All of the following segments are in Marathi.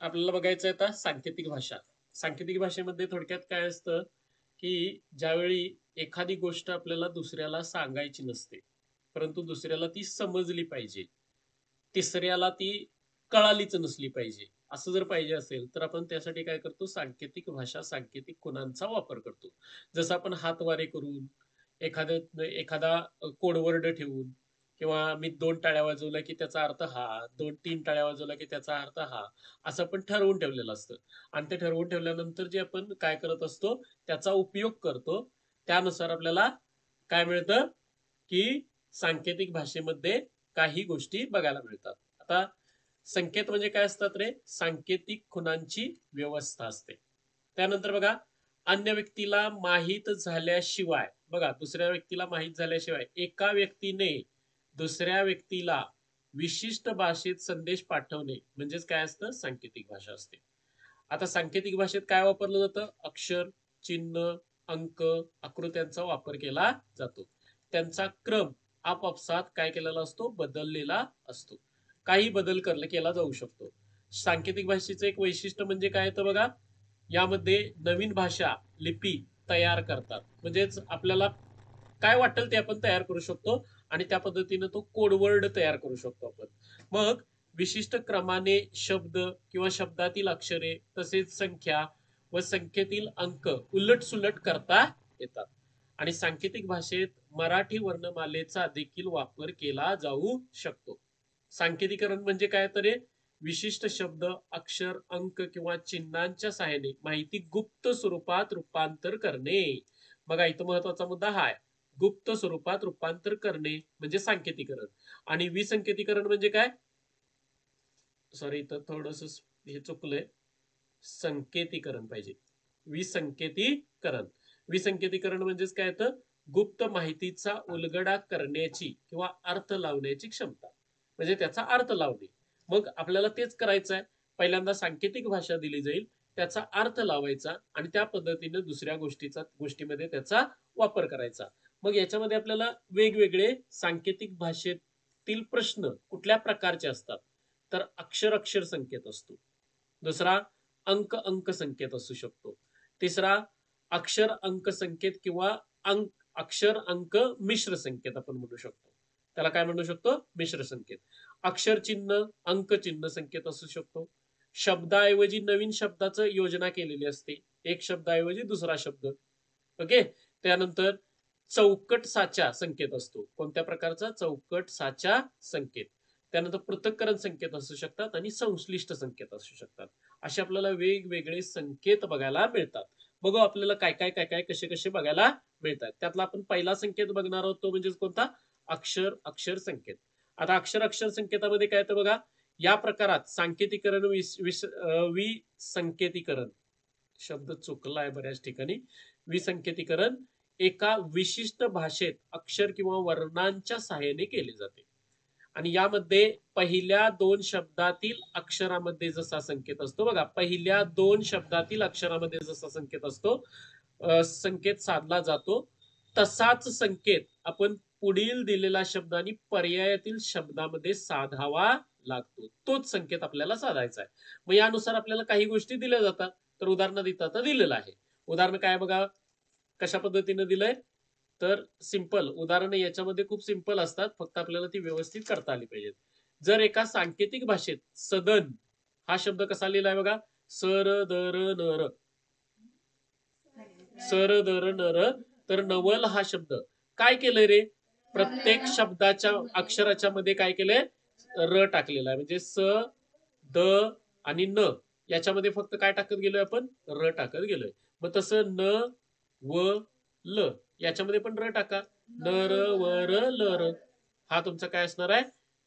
आपल्याला बघायचं आहे आता सांकेतिक भाषा. सांकेतिक भाषेमध्ये थोडक्यात काय असतं की ज्यावेळी एखादी गोष्ट आपल्याला दुसऱ्याला सांगायची नसते परंतु दुसऱ्याला ती समजली पाहिजे तिसऱ्याला ती कळालीच नसली पाहिजे असं जर पाहिजे असेल तर आपण त्यासाठी काय करतो? सांकेतिक भाषा सांकेतिक खुणांचा वापर करतो. जसं आपण हातवारे करून एखाद्या एखादा कोडवर्ड ठेवून किंवा मी दोन टाळ्या वाजवल्या की त्याचा अर्थ हा दोन तीन टाळ्या वाजवल्या की त्याचा अर्थ हा असं आपण ठरवून ठेवलेलं असतं. आणि ते ठरवून ठेवल्यानंतर जे आपण काय करत असतो त्याचा उपयोग करतो. त्यानुसार आपल्याला काय मिळतं? की सांकेतिक भाषेमध्ये काही गोष्टी बघायला मिळतात. आता संकेत म्हणजे काय असतात रे? सांकेतिक खुणांची व्यवस्था असते. त्यानंतर बघा अन्य व्यक्तीला माहीत झाल्याशिवाय बघा दुसऱ्या व्यक्तीला माहीत झाल्याशिवाय एका व्यक्तीने दुसऱ्या व्यक्तीला विशिष्ट भाषेत संदेश पाठवणे म्हणजेच काय असतं? सांकेतिक भाषा असते. आता सांकेतिक भाषेत काय वापरलं जातं? अक्षर चिन्ह अंक आकृत्यांचा वापर केला जातो. त्यांचा क्रम आपापसात काय केलेला असतो? बदललेला असतो. काही बदल कर केला जाऊ शकतो. सांकेतिक भाषेचं एक वैशिष्ट्य म्हणजे काय तर बघा? यामध्ये नवीन भाषा लिपी तयार करतात. म्हणजेच आपल्याला काय वाटेल ते आपण तयार करू शकतो? आणि त्या पद्धतीनं तो कोडवर्ड तयार करू शकतो आपण. मग विशिष्ट क्रमाने शब्द किंवा शब्दातील अक्षरे तसेच संख्या व संख्येतील अंक उलट सुलट करता येतात. आणि सांकेतिक भाषेत मराठी वर्णमालेचा देखील वापर केला जाऊ शकतो. सांकेतिकरण म्हणजे काय तरी विशिष्ट शब्द अक्षर अंक किंवा चिन्हांच्या सहाय्याने माहिती गुप्त स्वरूपात रूपांतर करणे. बघा इथं महत्त्वाचा मुद्दा हा आहे. गुप्त स्वरूपात रूपांतर करणे म्हणजे सांकेतिकरण. आणि विसंकेतीकरण म्हणजे काय? सॉरी इथं थोडस हे चुकलंय. संकेतीकरण पाहिजे. विसंकेतीकरण. विसंकेतीकरण म्हणजेच काय तर गुप्त माहितीचा उलगडा करण्याची किंवा अर्थ लावण्याची क्षमता. म्हणजे त्याचा अर्थ लावणे. मग आपल्याला तेच करायचं आहे पहिल्यांदा सांकेतिक भाषा दिली जाईल. त्याचा अर्थ लावायचा आणि त्या पद्धतीने दुसऱ्या गोष्टीचा गोष्टीमध्ये त्याचा वापर करायचा. मग याच्यामध्ये आपल्याला वेगवेगळे सांकेतिक भाषेतील प्रश्न कुठल्या प्रकारचे असतात? तर अक्षर अक्षर संकेत असतो. दुसरा अंक अंक संकेत असू शकतो. तिसरा अक्षर अंक संकेत किंवा अंक अक्षर अंक मिश्र संकेत आपण म्हणू शकतो. त्याला काय म्हणू शकतो? मिश्र संकेत. अक्षर चिन्ह अंक चिन्ह संकेत असू शकतो. शब्दाऐवजी नवीन शब्दाचं योजना केलेली असते. एक शब्दाऐवजी दुसरा शब्द. ओके? त्यानंतर चौकट साचा संकेत असतो. कोणत्या प्रकारचा? चौकट साचा संकेत. त्यानंतर पृथक्करण संकेत असू शकतात आणि संश्लिष्ट संकेत असू शकतात. असे आपल्याला वेगवेगळे संकेत बघायला मिळतात. बघू आपल्याला काय काय काय काय कसे कसे बघायला मिळतात. त्यातला आपण पहिला संकेत बघणार आहोत तो म्हणजे कोणता? अक्षर अक्षर संकेत. आता अक्षर अक्षर संकेतामध्ये काय तर बघा? या प्रकारात सांकेतीकरण विसंकेतीकरण. शब्द चुकला आहे बऱ्याच ठिकाणी. विसंकेतीकरण एका विशिष्ट भाषेत अक्षर किंवा वर्णांच्या सहाय्याने केले जाते. आणि यामध्ये पहिल्या दोन शब्दातील अक्षरामध्ये जसा संकेत असतो बघा पहिल्या दोन शब्दातील अक्षरामध्ये जसा संकेत असतो संकेत साधला जातो तसाच संकेत आपण पुढील दिलेला शब्द आणि पर्यायातील शब्दामध्ये साधावा लागतो. तोच संकेत आपल्याला साधायचा आहे. मग यानुसार आपल्याला काही गोष्टी दिल्या जातात तर उदाहरण देता दिलेलं आहे. उदाहरण काय बघा कशा पद्धतीने दिलंय? तर सिंपल उदाहरण याच्यामध्ये खूप सिंपल असतात फक्त आपल्याला ती व्यवस्थित करता आली पाहिजेत. जर एका सांकेतिक भाषेत सदन हा शब्द कसा लिहिलाय बघा? सर दर नर. सर दर नर. तर नवल हा शब्द. काय केलंय रे? प्रत्येक शब्दाच्या अक्षराच्या मध्ये काय केलंय? र टाकलेला आहे. म्हणजे स द आणि न याच्यामध्ये फक्त काय टाकत गेलोय आपण? र टाकत गेलोय. मग तसं न व ल. याच्यामध्ये पण र टाका. नर वर लर हा तुमचा काय असणार आहे?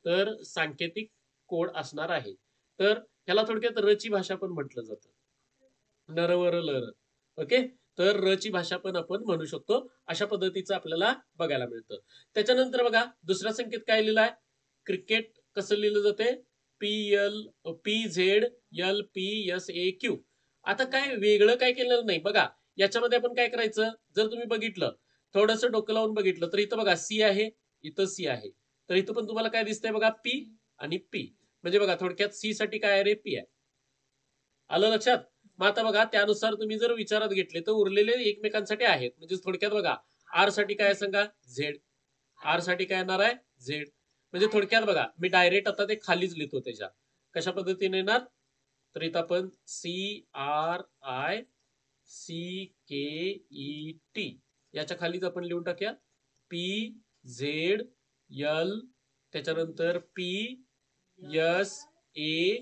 तर सांकेतिक कोड असणार आहे. तर ह्याला थोडक्यात रची भाषा पण म्हटलं जातं. नर वर लर ओके? तर र ची भाषा पण आपण म्हणू शकतो. अशा पद्धतीचं आपल्याला बघायला मिळतं. त्याच्यानंतर बघा दुसरा संकेत काय लिहिला आहे? क्रिकेट कसं लिहिलं जाते? P L P Z L P S A Q. आता काय वेगळं काय केलेलं नाही. बघा याच्यामध्ये आपण काय करायचं? जर तुम्ही बघितलं थोडस डोकं लावून बघितलं तर इथं बघा सी आहे इथं सी आहे. तर इथं पण तुम्हाला काय दिसतंय बघा पी आणि पी. म्हणजे बघा थोडक्यात सी साठी काय आहे रे? पी आहे. आलं लक्षात? मग आता बघा त्यानुसार तुम्ही जर विचारात घेतले तर उरलेले एकमेकांसाठी आहेत. म्हणजे थोडक्यात बघा आरसाठी काय सांगा? झेड. आरसाठी काय येणार आहे? झेड. म्हणजे थोडक्यात बघा मी डायरेक्ट आता ते खालीच लिहितो त्याच्या. कशा पद्धतीने येणार? तर इथं आपण C R I C K E T याच्या खालीच आपण लिहून टाकूया पी झेड यल त्याच्यानंतर पी एस ए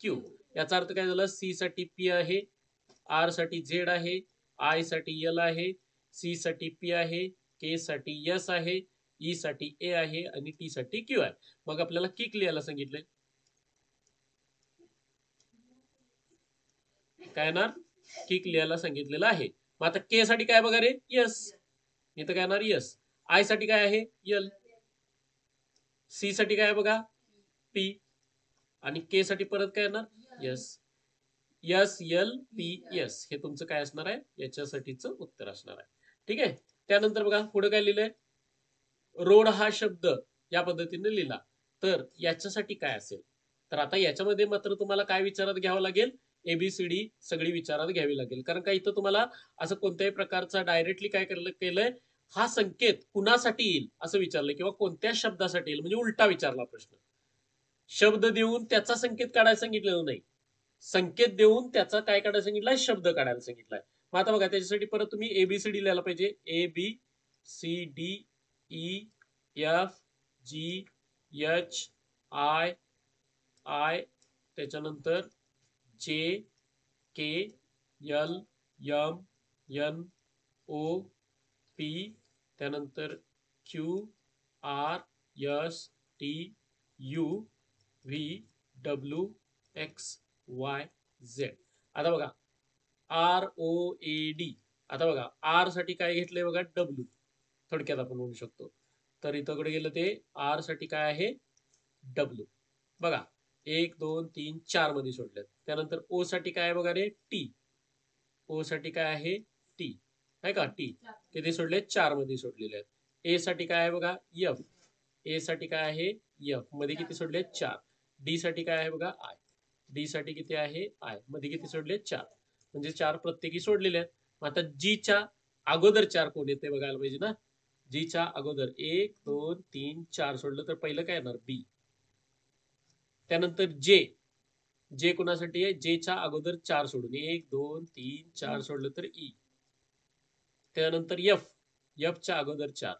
क्यू याचा अर्थ काय झाला? सी साठी पी आहे आरसाठी झेड आहे आयसाठी यल आहे सी साठी पी आहे के साठी यस आहे ई साठी ए आहे आणि टी साठी क्यू आहे. मग आपल्याला किक लिहायला सांगितलंय. काय येणार? ठीक लिहायला सांगितलेलं आहे. मग आता के साठी काय बघा रे? यस इथं काय येणार? यस आयसाठी काय आहे? यल सी साठी काय आहे बघा? पी आणि के साठी परत काय येणार? S S L P S हे तुमचं काय असणार आहे? याच्यासाठीच उत्तर असणार आहे. ठीक आहे? त्यानंतर बघा पुढे काय लिहिलंय? रोड हा शब्द या पद्धतीने लिहिला. तर याच्यासाठी काय असेल? तर आता याच्यामध्ये मात्र तुम्हाला काय विचारात घ्यावं लागेल? एबीसीडी सगळी विचारात घ्यावी लागेल. कारण का इथं तुम्हाला असं कोणत्याही प्रकारचा डायरेक्टली काय केलंय हा संकेत कुणासाठी येईल असं विचारलं किंवा कोणत्या शब्दासाठी येईल? म्हणजे उलटा विचारला प्रश्न. शब्द देऊन त्याचा संकेत काढायला सांगितलेलं नाही. संकेत देऊन त्याचा काय काढायला सांगितलाय? शब्द काढायला सांगितलाय. मग आता बघा त्याच्यासाठी परत तुम्ही एबीसीडी लिहायला पाहिजे. A B C D E F G H I I त्याच्यानंतर J K L M N O P त्यानंतर Q R S T U V W X Y Z आता बघा. आर ओ ए डी आता बघा. आरसाठी काय घेतलंय बघा? डब्ल्यू थोडक्यात आपण म्हणू शकतो. तर इथंकडे गेलं ते? आरसाठी काय आहे? डब्ल्यू बघा. एक दोन तीन चारमध्ये सोडल्यात. त्यानंतर ओ साठी काय आहे बघा रे? टी. ओ साठी काय आहे? टी. नाही का? टी. किती सोडले? चारमध्ये सोडलेले आहेत. ए साठी काय आहे बघा? एफ. ए साठी काय आहे? एफ. मध्ये किती सोडले? चार. डी साठी काय आहे बघा? आय. डी साठी किती आहे? आय. मध्ये किती सोडले? चार. म्हणजे चार प्रत्येकी सोडलेले आहेत. मग आता जीच्या अगोदर चार कोण येते बघायला पाहिजे ना? जीच्या अगोदर एक दोन तीन चार सोडलं तर पहिलं काय येणार? बी त्यानंतर जे जे कोणासाठी आहे? जेच्या अगोदर चार सोडून. एक दोन तीन चार सोडलं तर ई त्यानंतर एफ एफ च्या अगोदर चार.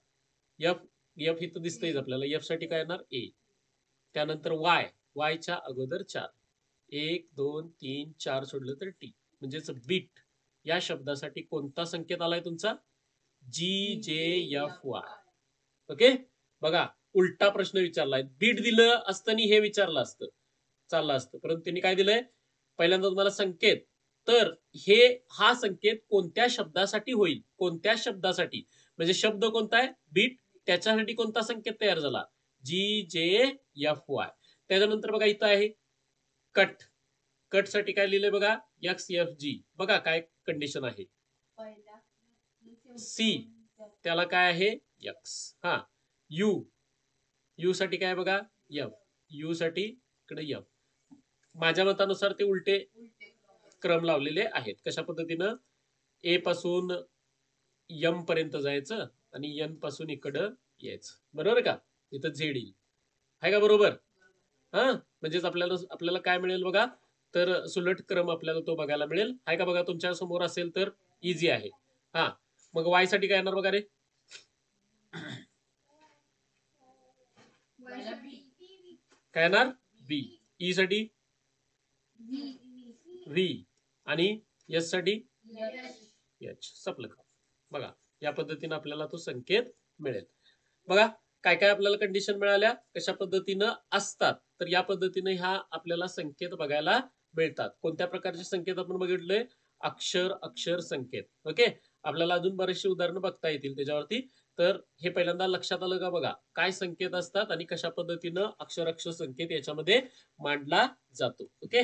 एफ एफ इथं दिसतंयच आपल्याला. एफसाठी काय येणार? ए त्यानंतर वाय वाय च्या अगोदर चार. एक दोन तीन चार सोडलं तर टी म्हणजेच बीट. या शब्दासाठी कोणता संकेत आलाय तुमचा? जी जे एफ वाय ओके बघा. उलटा प्रश्न विचारलाय बीट दिलं असताना हे विचारलं असतं. चाललं असतं. परंतु त्यांनी काय दिलंय? पहिल्यांदा तुम्हाला संकेत. तर हे हा संकेत कोणत्या शब्दासाठी होईल? कोणत्या शब्दासाठी? म्हणजे शब्द कोणता आहे? बीट. त्याच्यासाठी कोणता संकेत तयार झाला? जी जे एफ वाय. त्याच्यानंतर बघा इथं आहे. कट. कटसाठी काय लिहिलंय बघा? एक्स एफ जी बघा काय कंडिशन आहे. सी त्याला काय आहे? एक्स हा. यू यू साठी काय बघा? एफ यू साठी इकडे एफ माझ्या मतानुसार ते उलटे क्रम लावलेले आहेत. कशा पद्धतीनं? ए पासून यम पर्यंत जायचं आणि यनपासून इकडं यायचं. बरोबर का? इथं झेड येईल. आहे का बरोबर? हा? म्हणजेच आपल्याला आपल्याला काय मिळेल बघा? तर सुलट क्रम आपल्याला तो बघायला मिळेल. आहे का बघा? तुमच्यासमोर असेल तर इझी आहे. हा? मग वायसाठी काय येणार बघा रे? काय येणार? बी ई e साठी? व्ही आणि एससाठी? एच सपलं का? बघा या पद्धतीनं आपल्याला तो संकेत मिळेल. बघा काय काय आपल्याला कंडिशन मिळाल्या? कशा पद्धतीनं असतात? तर या पद्धतीने ह्या आपल्याला संकेत बघायला मिळतात. कोणत्या प्रकारचे संकेत आपण बघितले? अक्षर अक्षर संकेत. ओके? आपल्याला अजून बरेचशी उदाहरणं बघता येतील त्याच्यावरती. तर हे पहिल्यांदा लक्षात आलं का बघा? काय संकेत असतात आणि कशा पद्धतीनं अक्षरक्ष संकेत याच्यामध्ये मांडला जातो? ओके?